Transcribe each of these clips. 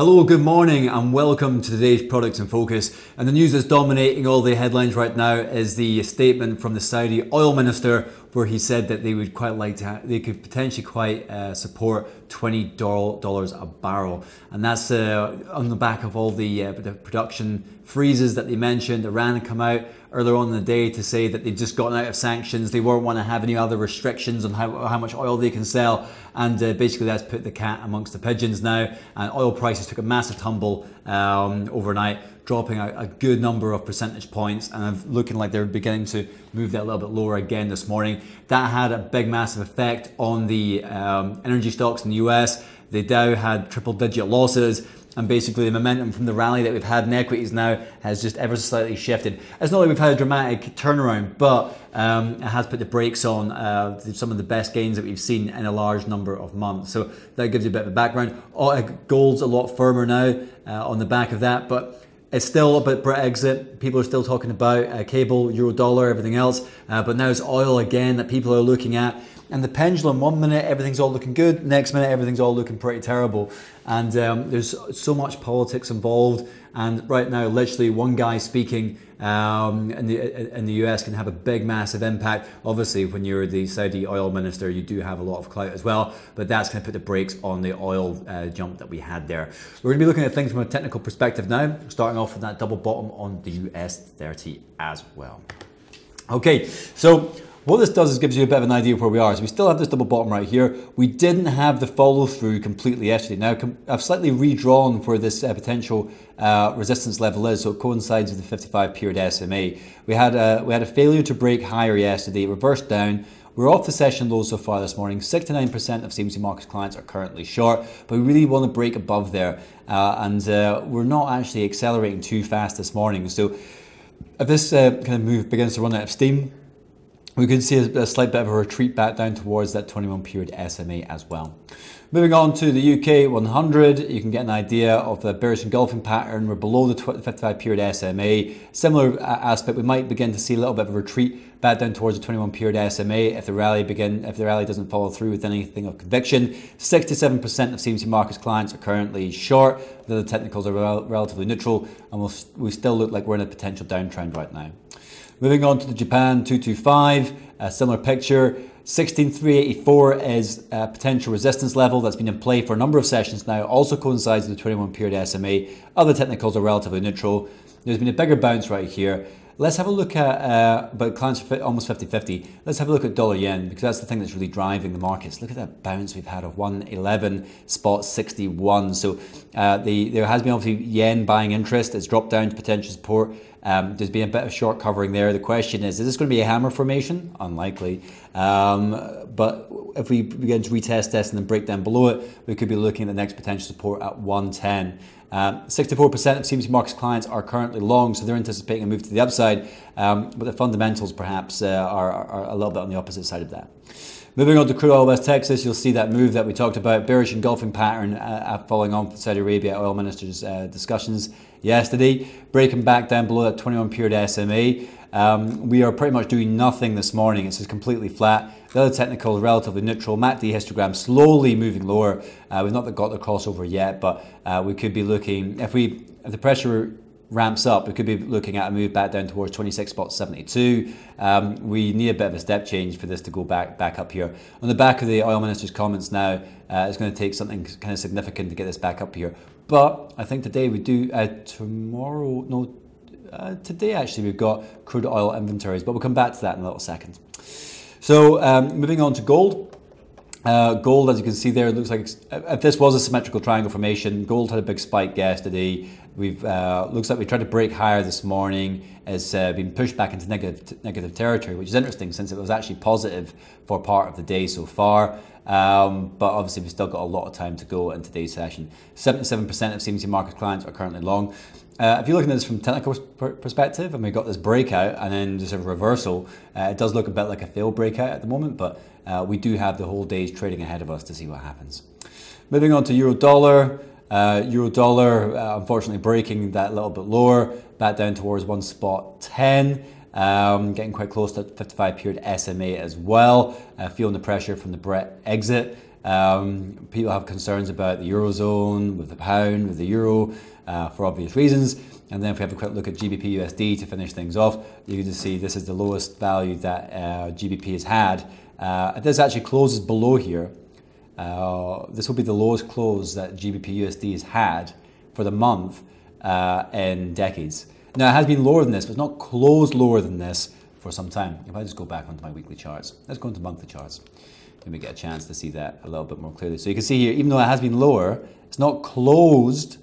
Hello, good morning, and welcome to today's Products in Focus. And the news that's dominating all the headlines right now is the statement from the Saudi oil minister, where he said that they would quite like to, they could potentially quite uh, support twenty dollars a barrel, and that's uh, on the back of all the uh, the production freezes that they mentioned. Iran had come out earlier on in the day to say that they'd just gotten out of sanctions. They won't want to have any other restrictions on how, how much oil they can sell. And uh, basically, that's put the cat amongst the pigeons now. And oil prices took a massive tumble um, overnight, dropping a, a, good number of percentage points and looking like they're beginning to move that a little bit lower again this morning. That had a big, massive effect on the um, energy stocks in the US. The Dow had triple digit losses and basically the momentum from the rally that we've had in equities now has just ever so slightly shifted. It's not like we've had a dramatic turnaround, but um, it has put the brakes on uh, some of the best gains that we've seen in a large number of months. So that gives you a bit of a background. Gold's a lot firmer now uh, on the back of that, but it's still a bit Brexit. People are still talking about uh, cable, euro dollar, everything else. Uh, but now it's oil again that people are looking at. And the pendulum, one minute everything's all looking good, next minute everything's all looking pretty terrible. And um, there's so much politics involved. And right now, literally, one guy speaking um, in, the, in the US can have a big, massive impact. Obviously, when you're the Saudi oil minister, you do have a lot of clout as well. But that's going to put the brakes on the oil uh, jump that we had there. We're going to be looking at things from a technical perspective now, starting off with that double bottom on the US 30 as well. Okay, so what this does is gives you a bit of an idea of where we are. So we still have this double bottom right here. We didn't have the follow through completely yesterday. Now I've slightly redrawn where this uh, potential uh, resistance level is, so it coincides with the 55 period SMA. We had a, we had a failure to break higher yesterday, reversed down. We're off the session low so far this morning. 69% of CMC Markets clients are currently short, but we really want to break above there. Uh, and uh, we're not actually accelerating too fast this morning. So if this uh, kind of move begins to run out of steam, we could see a, a, slight bit of a retreat back down towards that 21 period SMA as well. Moving on to the UK 100, you can get an idea of the bearish engulfing pattern. We're below the 55 period SMA. Similar uh, aspect, we might begin to see a little bit of a retreat back down towards the 21 period SMA if the rally begin if the rally doesn't follow through with anything of conviction. 67% of CMC Markets clients are currently short. The technicals are rel relatively neutral, and we'll, we still look like we're in a potential downtrend right now. Moving on to the Japan 225, a similar picture. 16384 is a potential resistance level that's been in play for a number of sessions now, also coincides with the 21 period SMA. Other technicals are relatively neutral. There's been a bigger bounce right here. Let's have a look at, uh, but clients are almost 50 50. Let's have a look at dollar yen because that's the thing that's really driving the markets. Look at that bounce we've had of 111 spot 61. So uh, the, there has been obviously yen buying interest. It's dropped down to potential support. Um, there's been a bit of short covering there. The question is, is this going to be a hammer formation? Unlikely. Um, but if we begin to retest this and then break down below it, we could be looking at the next potential support at 110. 64% um, of CMC Markets clients are currently long, so they're anticipating a move to the upside, um, but the fundamentals perhaps uh, are, are, a little bit on the opposite side of that. Moving on to crude oil West Texas, you'll see that move that we talked about, bearish engulfing pattern uh, following on from Saudi Arabia oil ministers' uh, discussions yesterday, breaking back down below that 21 period SMA. Um, we are pretty much doing nothing this morning. It's just completely flat. The other technical is relatively neutral. MACD histogram slowly moving lower. Uh, we've not got the crossover yet, but uh, we could be looking if we if the pressure ramps up, we could be looking at a move back down towards 26 spot 72. Um, we need a bit of a step change for this to go back back up here. On the back of the oil minister's comments now, uh, it's going to take something kind of significant to get this back up here. But I think today we do uh, tomorrow. No, uh, today actually we've got crude oil inventories, but we'll come back to that in a little second. So um, moving on to gold. Uh, gold, as you can see there, looks like if this was a symmetrical triangle formation, gold had a big spike yesterday. We've uh, looks like we tried to break higher this morning. Has uh, been pushed back into negative negative territory, which is interesting since it was actually positive for part of the day so far. Um, but obviously, we've still got a lot of time to go in today's session. 77% of CMC market clients are currently long. Uh, if you're looking at this from technical perspective, and we got this breakout and then just a reversal, uh, it does look a bit like a failed breakout at the moment, but uh, we do have the whole day's trading ahead of us to see what happens. Moving on to euro dollar. Uh, euro dollar, uh, unfortunately, breaking that little bit lower, back down towards one spot 10. Um, getting quite close to 55 period SMA as well, uh, feeling the pressure from the Brent exit. Um, people have concerns about the eurozone, with the pound, with the euro, uh, for obvious reasons. And then if we have a quick look at GBP USD to finish things off, you can just see this is the lowest value that uh, GBP has had. Uh, this actually closes below here. Uh, this will be the lowest close that GBP USD has had for the month uh, in decades. Now it has been lower than this, but it's not closed lower than this for some time. If I just go back onto my weekly charts, let's go into monthly charts. Let me get a chance to see that a little bit more clearly. So you can see here, even though it has been lower, it's not closed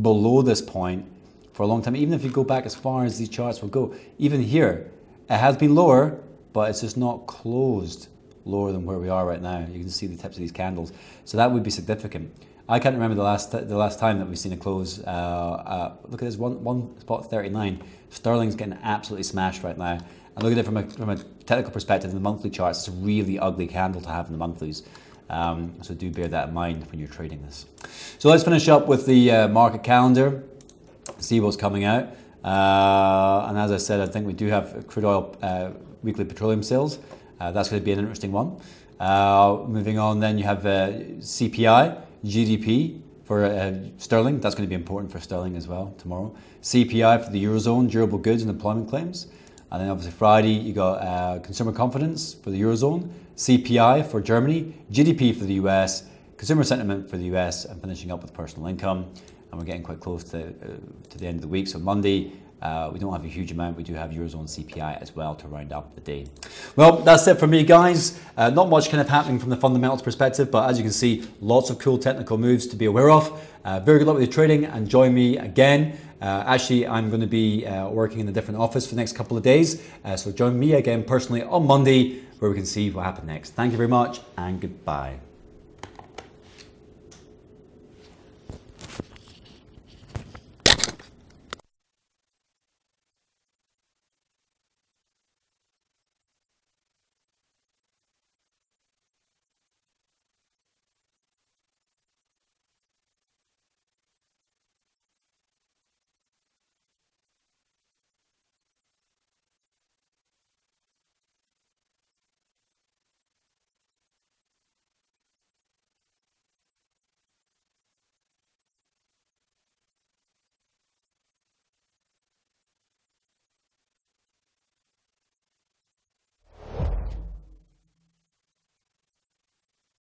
below this point for a long time. Even if you go back as far as these charts will go, even here, it has been lower, but it's just not closed lower than where we are right now. You can see the tips of these candles. So that would be significant. I can't remember the last the last time that we've seen a close. Uh, uh, look at this one one spot thirty nine. Sterling's getting absolutely smashed right now. And look at it from a from a technical perspective. In the monthly charts, it's a really ugly candle to have in the monthlies. Um, so do bear that in mind when you're trading this. So let's finish up with the uh, market calendar. See what's coming out. Uh, and as I said, I think we do have crude oil uh, weekly petroleum sales. Uh, that's going to be an interesting one. Uh, moving on, then you have uh, CPI, GDP for sterling. That's going to be important for sterling as well tomorrow. CPI for the eurozone, durable goods and employment claims. And then obviously Friday you got uh, consumer confidence for the eurozone, CPI for Germany, GDP for the US, consumer sentiment for the US, and finishing up with personal income. And we're getting quite close to, uh, to the end of the week. So Monday uh, we don't have a huge amount. We do have Eurozone CPI as well to round up the day. Well, that's it for me, guys. Uh, not much kind of happening from the fundamentals perspective, but as you can see, lots of cool technical moves to be aware of. Uh, very good luck with your trading and join me again. Uh, actually, I'm going to be uh, working in a different office for the next couple of days. Uh, so join me again personally on Monday where we can see what happened next. Thank you very much and goodbye.